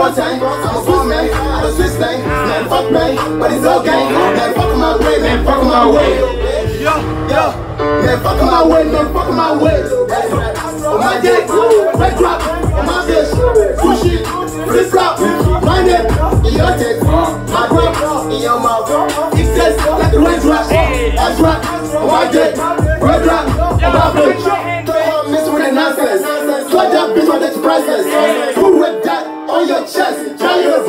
one I'm a fool man, I'm a Swiss thing. Man, fuck me, but it's okay. Man, fuck my way, man, fuck my way. Yo, yo. Man, fuck my way, man, fuck my way. On my dick, red drop, on my bitch, sushi, flip flop, my neck, in your dick, my drop, in your mouth. It says like a red drop, I drop, on my dick, red drop, on my bitch. Don't miss with the nonsense. Slide that bitch on this priceless on your chest. Tell your